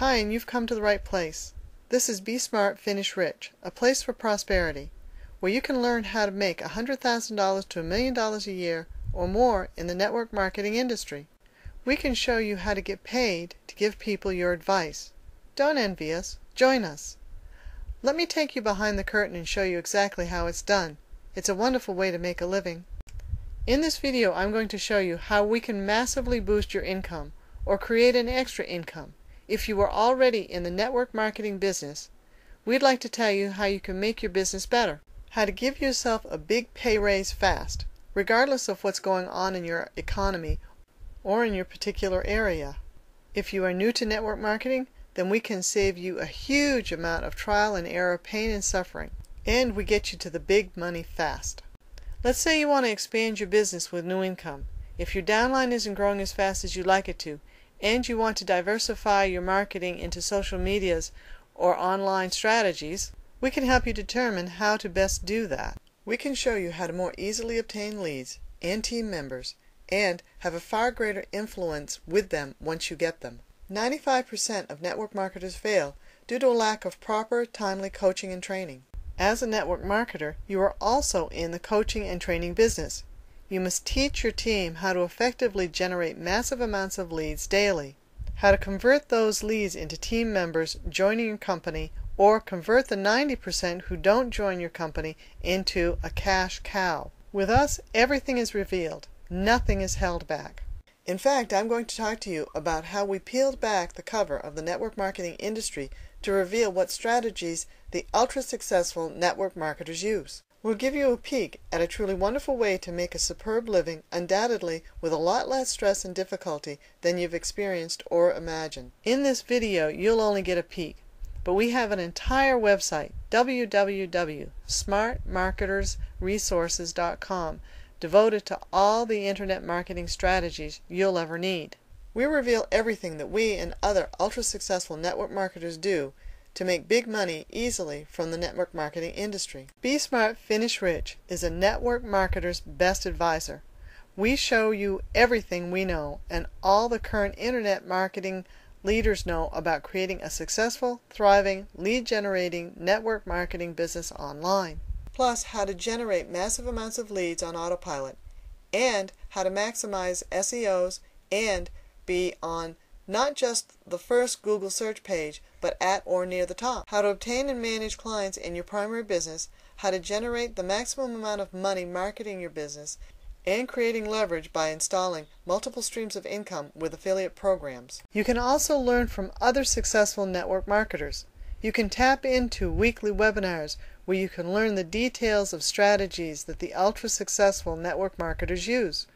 Hi, and you've come to the right place. This is Be Smart, Finish Rich, a place for prosperity, where you can learn how to make $100,000 to a million dollars a year or more in the network marketing industry. We can show you how to get paid to give people your advice. Don't envy us. Join us. Let me take you behind the curtain and show you exactly how it's done. It's a wonderful way to make a living. In this video I'm going to show you how we can massively boost your income or create an extra income if you are already in the network marketing business, we'd like to tell you how you can make your business better. How to give yourself a big pay raise fast, regardless of what's going on in your economy or in your particular area. If you are new to network marketing, then we can save you a huge amount of trial and error pain and suffering, and we get you to the big money fast. Let's say you want to expand your business with new income. If your downline isn't growing as fast as you'd like it to, and you want to diversify your marketing into social medias or online strategies, we can help you determine how to best do that. We can show you how to more easily obtain leads and team members and have a far greater influence with them once you get them. 95% of network marketers fail due to a lack of proper, timely coaching and training. As a network marketer, you are also in the coaching and training business. You must teach your team how to effectively generate massive amounts of leads daily, how to convert those leads into team members joining your company, or convert the 90% who don't join your company into a cash cow. With us, everything is revealed. Nothing is held back. In fact, I'm going to talk to you about how we peeled back the cover of the network marketing industry to reveal what strategies the ultra successful network marketers use. We'll give you a peek at a truly wonderful way to make a superb living, undoubtedly with a lot less stress and difficulty than you've experienced or imagined. In this video, you'll only get a peek, but we have an entire website, www.smartmarketersresources.com, devoted to all the internet marketing strategies you'll ever need. We reveal everything that we and other ultra successful network marketers do to make big money easily from the network marketing industry. Be Smart Finish Rich is a network marketer's best advisor. We show you everything we know and all the current internet marketing leaders know about creating a successful, thriving, lead generating network marketing business online. Plus, how to generate massive amounts of leads on autopilot, and how to maximize SEOs and be on not just the first Google search page, but at or near the top. How to obtain and manage clients in your primary business, how to generate the maximum amount of money marketing your business, and creating leverage by installing multiple streams of income with affiliate programs. You can also learn from other successful network marketers. You can tap into weekly webinars where you can learn the details of strategies that the ultra successful network marketers use.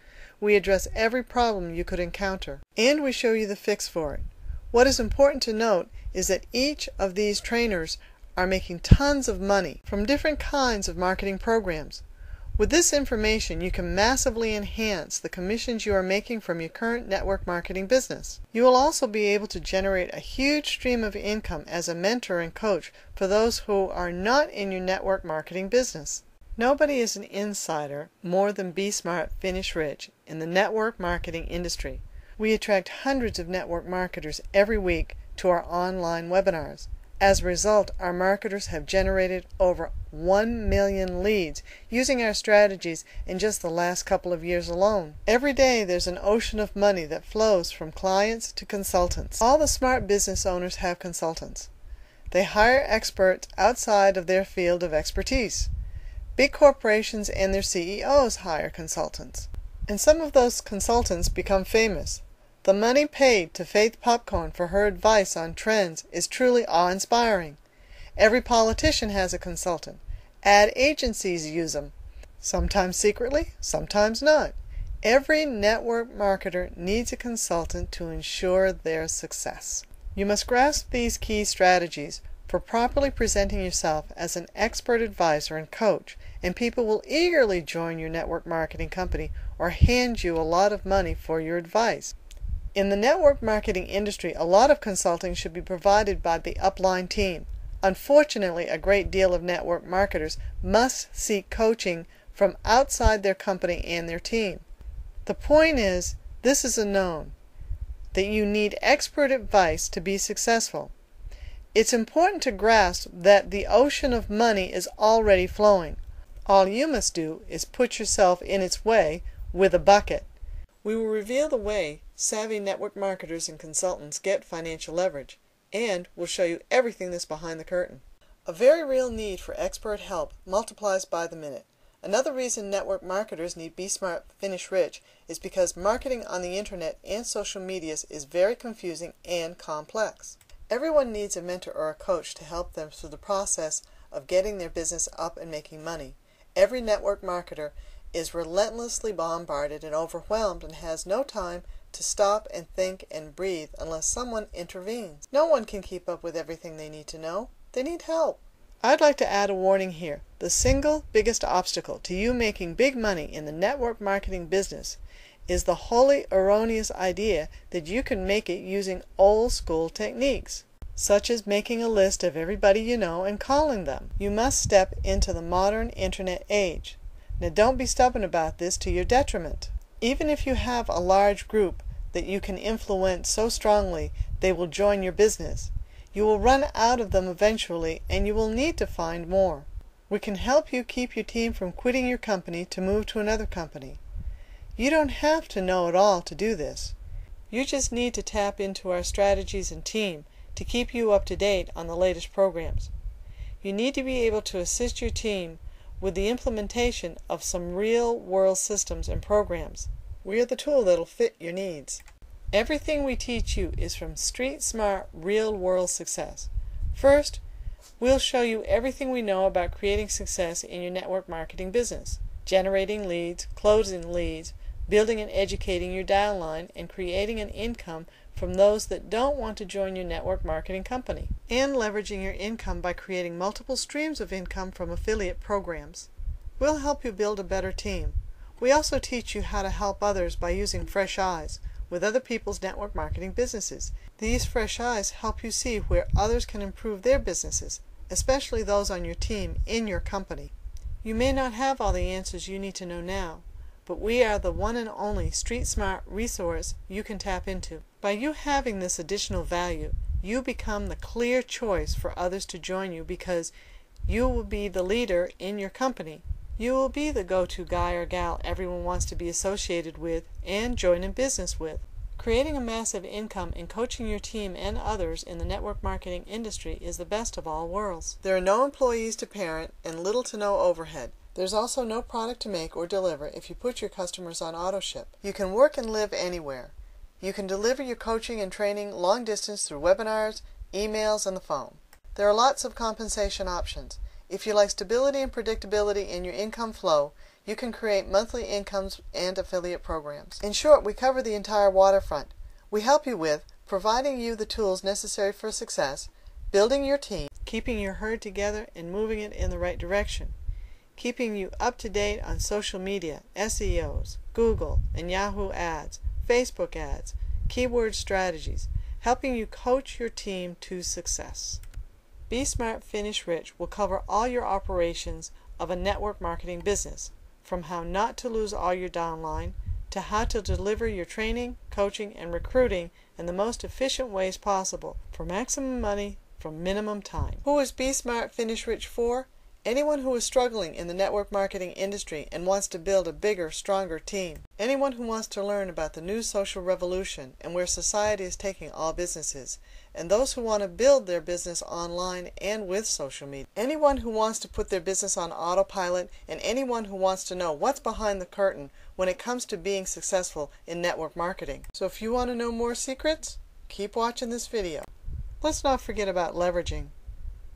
We address every problem you could encounter, and we show you the fix for it. What is important to note is that each of these trainers are making tons of money from different kinds of marketing programs. With this information, you can massively enhance the commissions you are making from your current network marketing business. You will also be able to generate a huge stream of income as a mentor and coach for those who are not in your network marketing business. Nobody is an insider more than Be Smart Finish Rich in the network marketing industry. We attract hundreds of network marketers every week to our online webinars. As a result, our marketers have generated over 1 million leads using our strategies in just the last couple of years alone. Every day there's an ocean of money that flows from clients to consultants. All the smart business owners have consultants. They hire experts outside of their field of expertise. Big corporations and their CEOs hire consultants. And some of those consultants become famous. The money paid to Faith Popcorn for her advice on trends is truly awe inspiring. Every politician has a consultant. Ad agencies use them, sometimes secretly, sometimes not. Every network marketer needs a consultant to ensure their success. You must grasp these key strategies for properly presenting yourself as an expert advisor and coach, and people will eagerly join your network marketing company or hand you a lot of money for your advice. In the network marketing industry, a lot of consulting should be provided by the upline team. Unfortunately, a great deal of network marketers must seek coaching from outside their company and their team. The point is, this is a known. that you need expert advice to be successful. It's important to grasp that the ocean of money is already flowing. All you must do is put yourself in its way with a bucket. We will reveal the way savvy network marketers and consultants get financial leverage, and we'll show you everything that's behind the curtain. A very real need for expert help multiplies by the minute. Another reason network marketers need Be Smart, Finish Rich is because marketing on the internet and social medias is very confusing and complex. Everyone needs a mentor or a coach to help them through the process of getting their business up and making money. Every network marketer is relentlessly bombarded and overwhelmed and has no time to stop and think and breathe unless someone intervenes. No one can keep up with everything they need to know. They need help. I'd like to add a warning here. The single biggest obstacle to you making big money in the network marketing business is the wholly erroneous idea that you can make it using old school techniques, such as making a list of everybody you know and calling them. You must step into the modern internet age. Now don't be stubborn about this to your detriment. Even if you have a large group that you can influence so strongly they will join your business, you will run out of them eventually and you will need to find more. We can help you keep your team from quitting your company to move to another company. You don't have to know it all to do this. You just need to tap into our strategies and team to keep you up to date on the latest programs. You need to be able to assist your team with the implementation of some real world systems and programs. We are the tool that'll fit your needs. Everything we teach you is from street smart, real world success. First, we'll show you everything we know about creating success in your network marketing business generating leads, closing leads, building and educating your downline, and creating an income from those that don't want to join your network marketing company, and leveraging your income by creating multiple streams of income from affiliate programs. We'll help you build a better team. We also teach you how to help others by using fresh eyes with other people's network marketing businesses. These fresh eyes help you see where others can improve their businesses, especially those on your team in your company. You may not have all the answers you need to know now, but we are the one and only street smart resource you can tap into. By you having this additional value, you become the clear choice for others to join you because you will be the leader in your company. You will be the go-to guy or gal everyone wants to be associated with and join in business with. Creating a massive income and coaching your team and others in the network marketing industry is the best of all worlds. There are no employees to parent and little to no overhead. There's also no product to make or deliver if you put your customers on auto ship. You can work and live anywhere. You can deliver your coaching and training long distance through webinars, emails, and the phone. There are lots of compensation options. If you like stability and predictability in your income flow, you can create monthly incomes and affiliate programs. In short, we cover the entire waterfront. We help you with providing you the tools necessary for success, building your team, keeping your herd together and moving it in the right direction, keeping you up to date on social media, SEOs, Google and Yahoo ads, Facebook ads, keyword strategies, helping you coach your team to success. Be Smart Finish Rich will cover all your operations of a network marketing business, from how not to lose all your downline to how to deliver your training, coaching, and recruiting in the most efficient ways possible for maximum money from minimum time. Who is Be Smart Finish Rich for? Anyone who is struggling in the network marketing industry and wants to build a bigger, stronger team. Anyone who wants to learn about the new social revolution and where society is taking all businesses. And those who want to build their business online and with social media. Anyone who wants to put their business on autopilot and anyone who wants to know what's behind the curtain when it comes to being successful in network marketing. So if you want to know more secrets, keep watching this video. Let's not forget about leveraging.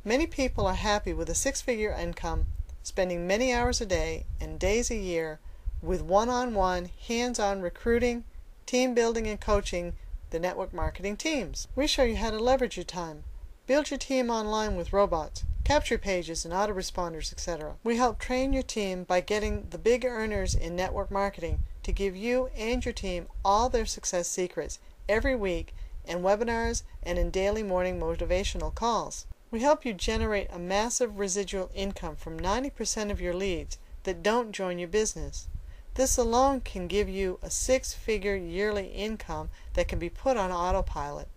Many people are happy with a six-figure income, spending many hours a day and days a year with one-on-one, hands-on recruiting, team building and coaching the network marketing teams. We show you how to leverage your time, build your team online with robots, capture pages and autoresponders, etc. We help train your team by getting the big earners in network marketing to give you and your team all their success secrets every week in webinars and in daily morning motivational calls. We help you generate a massive residual income from 90% of your leads that don't join your business. This alone can give you a six-figure yearly income that can be put on autopilot.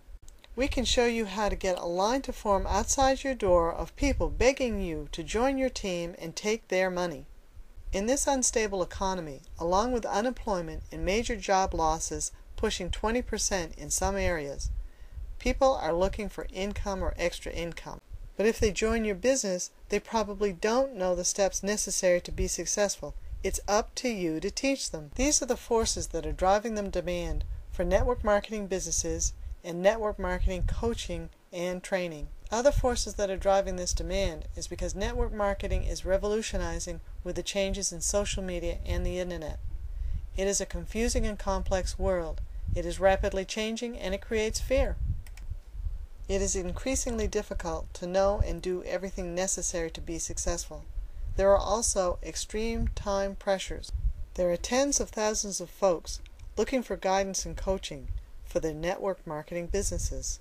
We can show you how to get a line to form outside your door of people begging you to join your team and take their money. In this unstable economy, along with unemployment and major job losses pushing 20% in some areas, people are looking for income or extra income. But if they join your business, they probably don't know the steps necessary to be successful. It's up to you to teach them. These are the forces that are driving the demand for network marketing businesses and network marketing coaching and training. Other forces that are driving this demand is because network marketing is revolutionizing with the changes in social media and the internet. It is a confusing and complex world. It is rapidly changing and it creates fear. It is increasingly difficult to know and do everything necessary to be successful. There are also extreme time pressures. There are tens of thousands of folks looking for guidance and coaching for their network marketing businesses.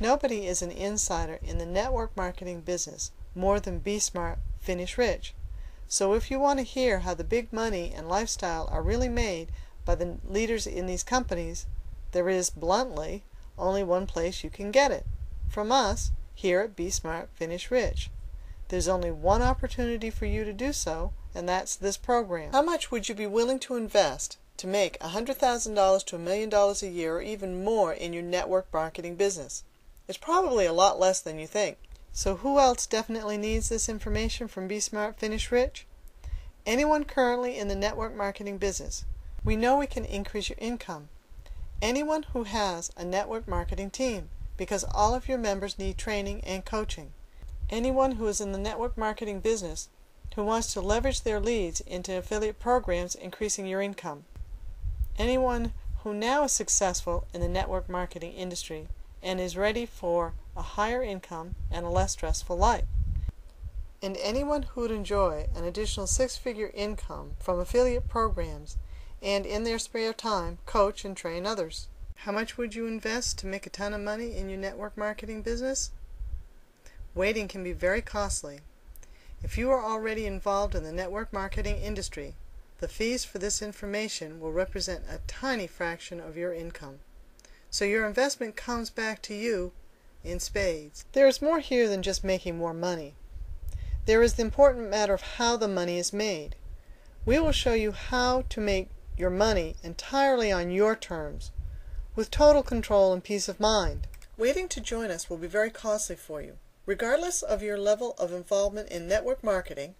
Nobody is an insider in the network marketing business more than Be Smart, Finish Rich. So if you want to hear how the big money and lifestyle are really made by the leaders in these companies, there is, bluntly, only one place you can get it. From us, here at Be Smart, Finish Rich. There's only one opportunity for you to do so, and that's this program. How much would you be willing to invest to make $100,000 to a million dollars a year or even more in your network marketing business. It's probably a lot less than you think. So who else definitely needs this information from Be Smart Finish Rich? Anyone currently in the network marketing business. We know we can increase your income. Anyone who has a network marketing team because all of your members need training and coaching. Anyone who is in the network marketing business who wants to leverage their leads into affiliate programs increasing your income. Anyone who now is successful in the network marketing industry and is ready for a higher income and a less stressful life. And anyone who would enjoy an additional six figure income from affiliate programs and in their spare time coach and train others. How much would you invest to make a ton of money in your network marketing business? Waiting can be very costly. If you are already involved in the network marketing industry, the fees for this information will represent a tiny fraction of your income. So your investment comes back to you in spades. There is more here than just making more money. There is the important matter of how the money is made. We will show you how to make your money entirely on your terms, with total control and peace of mind. Waiting to join us will be very costly for you. Regardless of your level of involvement in network marketing,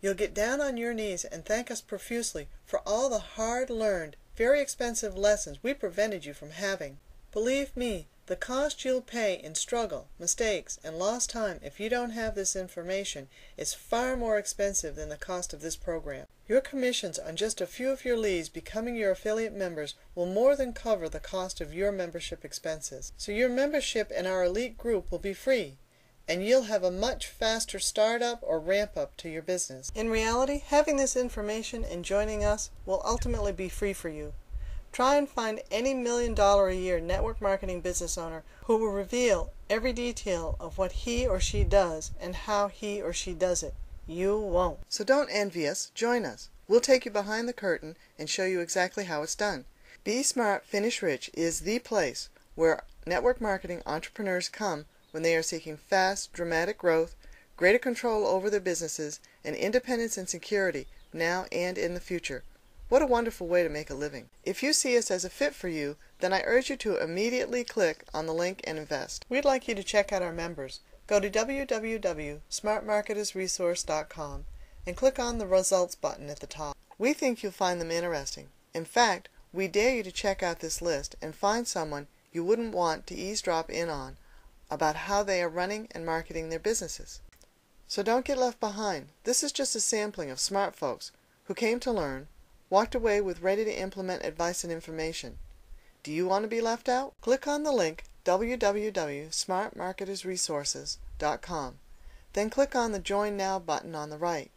You'll get down on your knees and thank us profusely for all the hard learned, very expensive lessons we prevented you from having. Believe me, the cost you'll pay in struggle, mistakes, and lost time if you don't have this information is far more expensive than the cost of this program. Your commissions on just a few of your leads becoming your affiliate members will more than cover the cost of your membership expenses. So your membership in our elite group will be free and you'll have a much faster startup or ramp up to your business. In reality, having this information and joining us will ultimately be free for you. Try and find any million dollar a year network marketing business owner who will reveal every detail of what he or she does and how he or she does it. You won't. So don't envy us, join us. We'll take you behind the curtain and show you exactly how it's done. Be Smart, Finish Rich is the place where network marketing entrepreneurs come when they are seeking fast, dramatic growth, greater control over their businesses, and independence and security now and in the future. What a wonderful way to make a living. If you see us as a fit for you, then I urge you to immediately click on the link and invest. We'd like you to check out our members. Go to www.smartmarketersresource.com and click on the results button at the top. We think you'll find them interesting. In fact, we dare you to check out this list and find someone you wouldn't want to eavesdrop in on about how they are running and marketing their businesses. So don't get left behind. This is just a sampling of smart folks who came to learn, walked away with ready to implement advice and information. Do you want to be left out? Click on the link www.smartmarketersresources.com. Then click on the Join Now button on the right.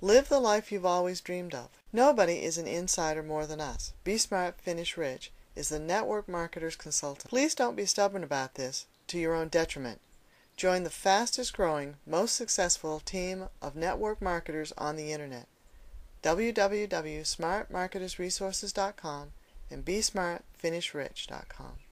Live the life you've always dreamed of. Nobody is an insider more than us. Be Smart, Finish Rich is the network marketer's consultant. Please don't be stubborn about this to your own detriment. Join the fastest growing, most successful team of network marketers on the internet. www.smartmarketersresources.com and besmartfinishrich.com.